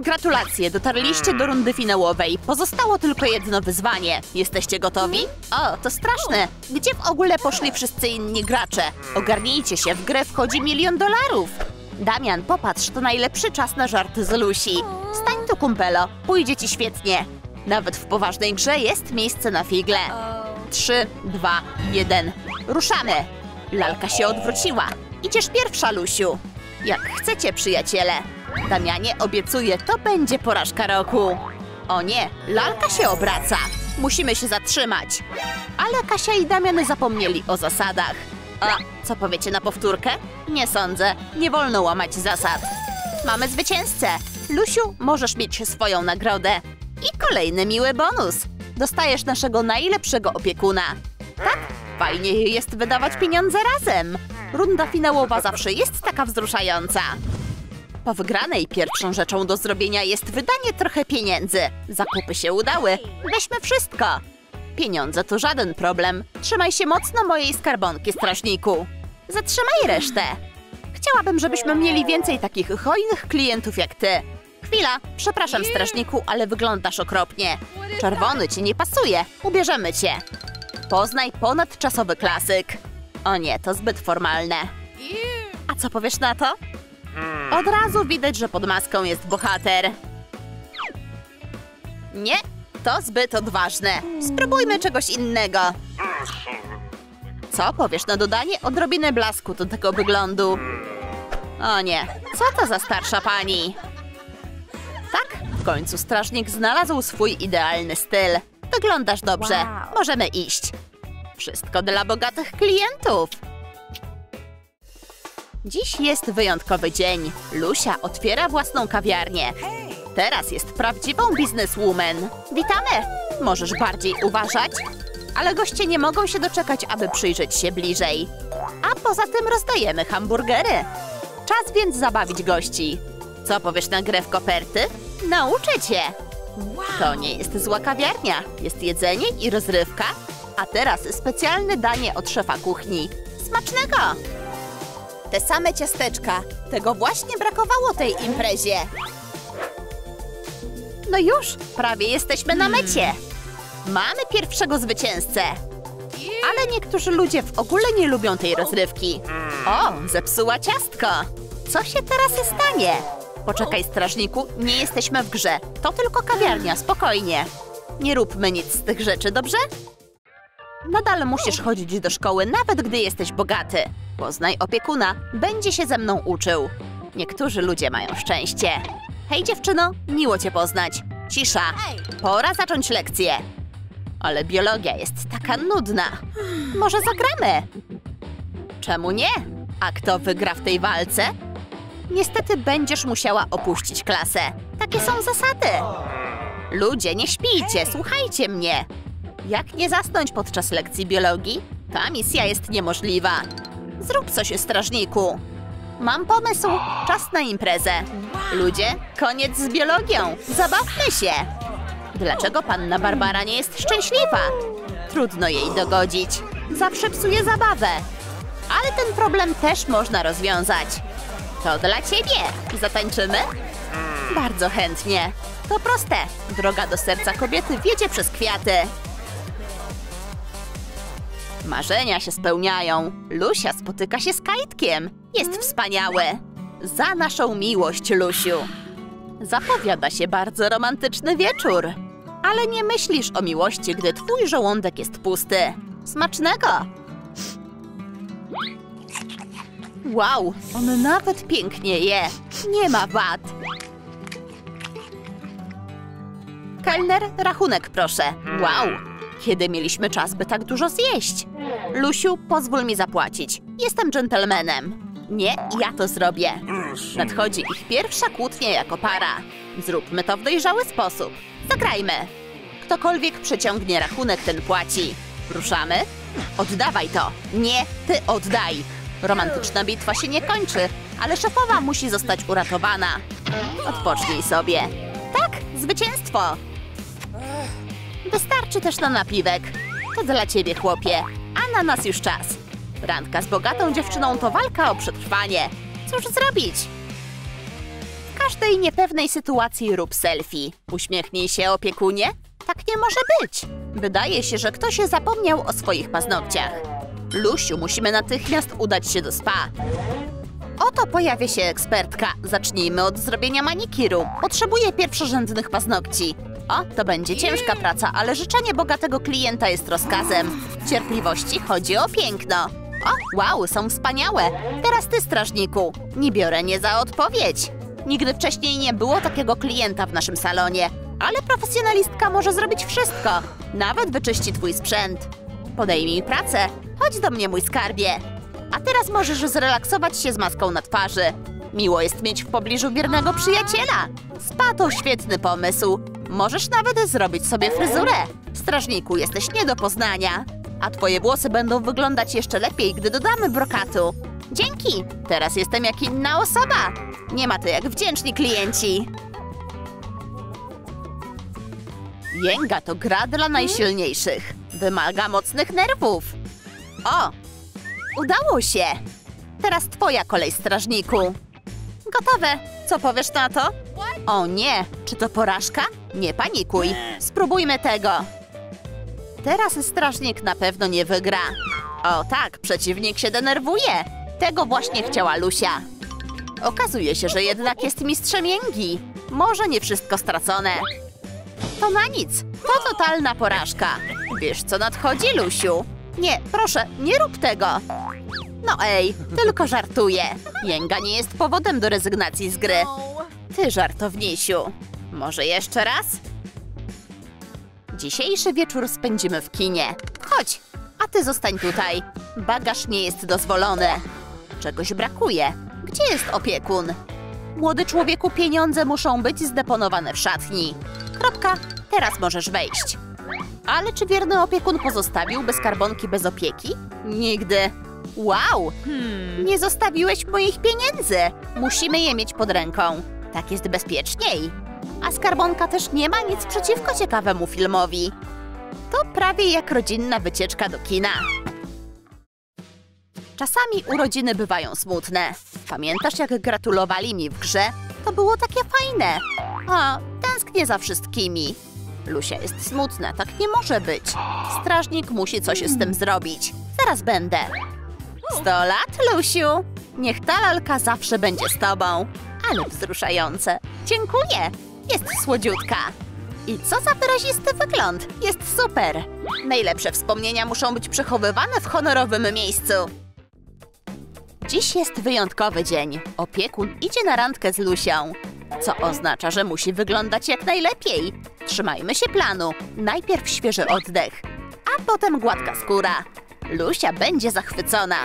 Gratulacje, dotarliście do rundy finałowej. Pozostało tylko jedno wyzwanie. Jesteście gotowi? O, to straszne. Gdzie w ogóle poszli wszyscy inni gracze? Ogarnijcie się, w grę wchodzi milion dolarów. Damian, popatrz, to najlepszy czas na żarty z Lusi. Stań tu, kumpelo, pójdzie ci świetnie. Nawet w poważnej grze jest miejsce na figle. Trzy, dwa, jeden. Ruszamy! Lalka się odwróciła. Idziesz pierwsza, Lusiu. Jak chcecie, przyjaciele. Damianie, obiecuję, to będzie porażka roku. O nie, lalka się obraca. Musimy się zatrzymać. Ale Kasia i Damian zapomnieli o zasadach. A co powiecie na powtórkę? Nie sądzę. Nie wolno łamać zasad. Mamy zwycięzcę. Lusiu, możesz mieć swoją nagrodę. I kolejny miły bonus. Dostajesz naszego najlepszego opiekuna. Tak, fajnie jest wydawać pieniądze razem. Runda finałowa zawsze jest taka wzruszająca. Po wygranej pierwszą rzeczą do zrobienia jest wydanie trochę pieniędzy. Zakupy się udały. Weźmy wszystko. Pieniądze to żaden problem. Trzymaj się mocno mojej skarbonki, strażniku. Zatrzymaj resztę. Chciałabym, żebyśmy mieli więcej takich hojnych klientów jak ty. Chwila, przepraszam, strażniku, ale wyglądasz okropnie. Czerwony ci nie pasuje. Ubierzemy cię. Poznaj ponadczasowy klasyk. O nie, to zbyt formalne. A co powiesz na to? Od razu widać, że pod maską jest bohater. Nie, to zbyt odważne. Spróbujmy czegoś innego. Co powiesz na dodanie odrobinę blasku do tego wyglądu? O nie, co to za starsza pani? Tak, w końcu strażnik znalazł swój idealny styl. Wyglądasz dobrze, możemy iść. Wszystko dla bogatych klientów. Dziś jest wyjątkowy dzień. Lusia otwiera własną kawiarnię. Teraz jest prawdziwą bizneswoman. Witamy! Możesz bardziej uważać? Ale goście nie mogą się doczekać, aby przyjrzeć się bliżej. A poza tym rozdajemy hamburgery. Czas więc zabawić gości. Co powiesz na grę w koperty? Nauczę cię! To nie jest zła kawiarnia. Jest jedzenie i rozrywka. A teraz specjalne danie od szefa kuchni. Smacznego! Te same ciasteczka. Tego właśnie brakowało tej imprezie. No już, prawie jesteśmy na mecie. Mamy pierwszego zwycięzcę. Ale niektórzy ludzie w ogóle nie lubią tej rozrywki. O, zepsuła ciastko. Co się teraz stanie? Poczekaj, strażniku, nie jesteśmy w grze. To tylko kawiarnia, spokojnie. Nie róbmy nic z tych rzeczy, dobrze? Nadal musisz chodzić do szkoły, nawet gdy jesteś bogaty. Poznaj opiekuna, będzie się ze mną uczył. Niektórzy ludzie mają szczęście. Hej dziewczyno, miło cię poznać. Cisza, pora zacząć lekcję. Ale biologia jest taka nudna. Może zagramy? Czemu nie? A kto wygra w tej walce? Niestety będziesz musiała opuścić klasę. Takie są zasady. Ludzie, nie śpijcie, słuchajcie mnie. Jak nie zasnąć podczas lekcji biologii? Ta misja jest niemożliwa. Zrób coś, strażniku. Mam pomysł. Czas na imprezę. Ludzie, koniec z biologią. Zabawmy się. Dlaczego panna Barbara nie jest szczęśliwa? Trudno jej dogodzić. Zawsze psuje zabawę. Ale ten problem też można rozwiązać. To dla ciebie. Zatańczymy? Bardzo chętnie. To proste. Droga do serca kobiety wiedzie przez kwiaty. Marzenia się spełniają. Lusia spotyka się z Kajtkiem. Jest wspaniały. Za naszą miłość, Lusiu. Zapowiada się bardzo romantyczny wieczór. Ale nie myślisz o miłości, gdy twój żołądek jest pusty. Smacznego! Wow, on nawet pięknie je. Nie ma wad. Kelner, rachunek proszę. Wow, kiedy mieliśmy czas, by tak dużo zjeść? Lusiu, pozwól mi zapłacić. Jestem dżentelmenem. Nie, ja to zrobię. Nadchodzi ich pierwsza kłótnia jako para. Zróbmy to w dojrzały sposób. Zagrajmy. Ktokolwiek przeciągnie rachunek, ten płaci. Ruszamy? Oddawaj to. Nie, ty oddaj. Romantyczna bitwa się nie kończy, ale szefowa musi zostać uratowana. Odpocznij sobie. Tak, zwycięstwo. Wystarczy też na napiwek. To dla ciebie, chłopie. A na nas już czas. Randka z bogatą dziewczyną to walka o przetrwanie. Cóż zrobić? W każdej niepewnej sytuacji rób selfie. Uśmiechnij się, opiekunie. Tak nie może być. Wydaje się, że ktoś zapomniał o swoich paznokciach. Lusiu, musimy natychmiast udać się do spa. Oto pojawia się ekspertka. Zacznijmy od zrobienia manikiru. Potrzebuję pierwszorzędnych paznokci. O, to będzie ciężka praca, ale życzenie bogatego klienta jest rozkazem. W cierpliwości chodzi o piękno. O, wow, są wspaniałe. Teraz ty, strażniku. Nie biorę nie za odpowiedź. Nigdy wcześniej nie było takiego klienta w naszym salonie. Ale profesjonalistka może zrobić wszystko. Nawet wyczyści twój sprzęt. Podejmij pracę. Chodź do mnie, mój skarbie. A teraz możesz zrelaksować się z maską na twarzy. Miło jest mieć w pobliżu wiernego przyjaciela. Spa to świetny pomysł. Możesz nawet zrobić sobie fryzurę. Strażniku, jesteś nie do poznania. A twoje włosy będą wyglądać jeszcze lepiej, gdy dodamy brokatu. Dzięki! Teraz jestem jak inna osoba. Nie ma to jak wdzięczni klienci. Jęga to gra dla najsilniejszych. Wymaga mocnych nerwów. O! Udało się! Teraz twoja kolej, strażniku. Gotowe. Co powiesz na to? O nie! Czy to porażka? Nie panikuj. Spróbujmy tego. Teraz strażnik na pewno nie wygra. O tak, przeciwnik się denerwuje. Tego właśnie chciała Lusia. Okazuje się, że jednak jest mistrzem jęgi. Może nie wszystko stracone. To na nic. To totalna porażka. Wiesz, co nadchodzi, Lusiu? Nie, proszę, nie rób tego. No ej, tylko żartuję. Jęga nie jest powodem do rezygnacji z gry. Ty, żartownisiu. Może jeszcze raz? Dzisiejszy wieczór spędzimy w kinie. Chodź, a ty zostań tutaj. Bagaż nie jest dozwolony. Czegoś brakuje. Gdzie jest opiekun? Młody człowieku, pieniądze muszą być zdeponowane w szatni. Kropka. Teraz możesz wejść. Ale czy wierny opiekun pozostawiłby skarbonki bez opieki? Nigdy. Wow! Nie zostawiłeś moich pieniędzy. Musimy je mieć pod ręką. Tak jest bezpieczniej. A skarbonka też nie ma nic przeciwko ciekawemu filmowi. To prawie jak rodzinna wycieczka do kina. Czasami urodziny bywają smutne. Pamiętasz, jak gratulowali mi w grze? To było takie fajne. A, tęsknię za wszystkimi. Lusia jest smutna, tak nie może być. Strażnik musi coś z tym zrobić. Zaraz będę. Sto lat, Lusiu! Niech ta lalka zawsze będzie z tobą. Ale wzruszające. Dziękuję! Jest słodziutka. I co za wyrazisty wygląd. Jest super. Najlepsze wspomnienia muszą być przechowywane w honorowym miejscu. Dziś jest wyjątkowy dzień. Opiekun idzie na randkę z Lusią. Co oznacza, że musi wyglądać jak najlepiej. Trzymajmy się planu. Najpierw świeży oddech, a potem gładka skóra. Lusia będzie zachwycona.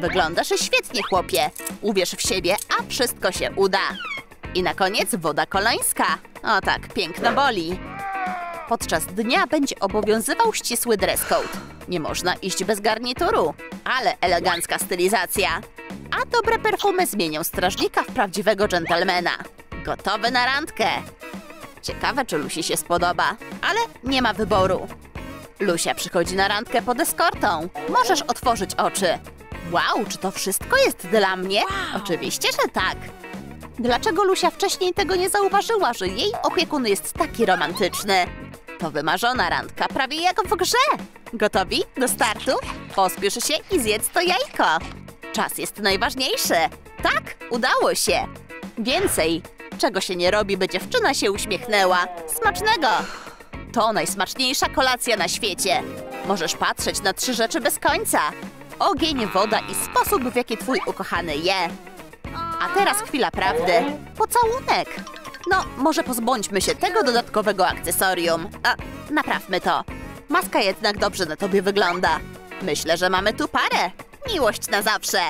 Wyglądasz świetnie, chłopie. Uwierz w siebie, a wszystko się uda. I na koniec woda kolońska. O tak, piękno boli. Podczas dnia będzie obowiązywał ścisły dress code. Nie można iść bez garnituru, ale elegancka stylizacja. A dobre perfumy zmienią strażnika w prawdziwego dżentelmena. Gotowy na randkę. Ciekawe, czy Lusi się spodoba, ale nie ma wyboru. Lusia przychodzi na randkę pod eskortą. Możesz otworzyć oczy. Wow, czy to wszystko jest dla mnie? Oczywiście, że tak. Dlaczego Lusia wcześniej tego nie zauważyła, że jej opiekun jest taki romantyczny? To wymarzona randka, prawie jak w grze. Gotowi? Do startu? Pospiesz się i zjedz to jajko. Czas jest najważniejszy. Tak, udało się. Więcej. Czego się nie robi, by dziewczyna się uśmiechnęła. Smacznego! To najsmaczniejsza kolacja na świecie. Możesz patrzeć na trzy rzeczy bez końca. Ogień, woda i sposób, w jaki twój ukochany je. A teraz chwila prawdy. Pocałunek. No, może pozbądźmy się tego dodatkowego akcesorium. A, naprawmy to. Maska jednak dobrze na tobie wygląda. Myślę, że mamy tu parę. Miłość na zawsze.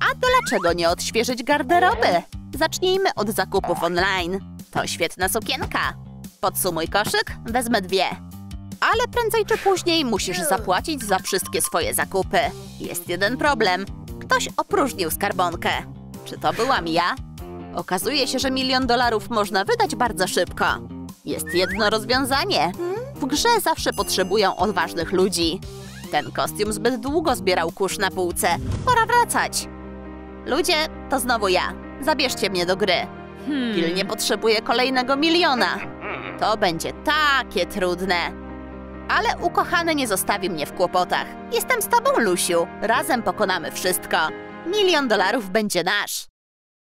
A dlaczego nie odświeżyć garderoby? Zacznijmy od zakupów online. To świetna sukienka. Podsumuj koszyk, wezmę dwie. Ale prędzej czy później musisz zapłacić za wszystkie swoje zakupy. Jest jeden problem. Ktoś opróżnił skarbonkę. Czy to byłam ja? Okazuje się, że milion dolarów można wydać bardzo szybko. Jest jedno rozwiązanie. W grze zawsze potrzebują odważnych ludzi. Ten kostium zbyt długo zbierał kurz na półce. Pora wracać. Ludzie, to znowu ja. Zabierzcie mnie do gry. Pilnie potrzebuję kolejnego miliona. To będzie takie trudne. Ale ukochany nie zostawi mnie w kłopotach. Jestem z tobą, Lusiu. Razem pokonamy wszystko. Milion dolarów będzie nasz.